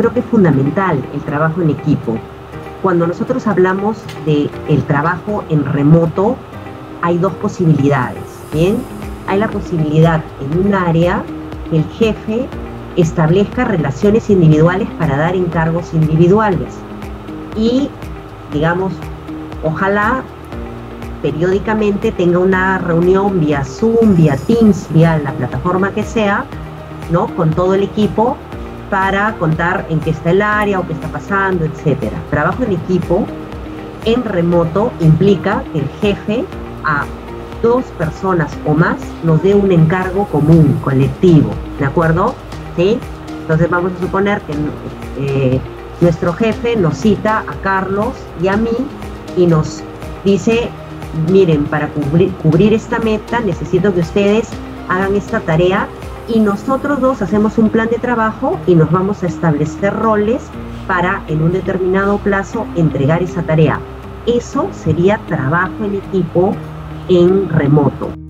creo que es fundamental el trabajo en equipo. Cuando nosotros hablamos de el trabajo en remoto, hay dos posibilidades, ¿bien? Hay la posibilidad en un área que el jefe establezca relaciones individuales para dar encargos individuales y, digamos, ojalá periódicamente tenga una reunión vía Zoom, vía Teams, vía la plataforma que sea, ¿no? Con todo el equipo para contar en qué está el área o qué está pasando, etcétera. Trabajo en equipo en remoto implica que el jefe a dos personas o más nos dé un encargo común, colectivo, ¿de acuerdo? ¿Sí? Entonces vamos a suponer que eh, nuestro jefe nos cita a Carlos y a mí y nos dice, miren, para cubrir, cubrir esta meta necesito que ustedes hagan esta tarea y nosotros dos hacemos un plan de trabajo y nos vamos a establecer roles para en un determinado plazo entregar esa tarea. Eso sería trabajo en equipo en remoto.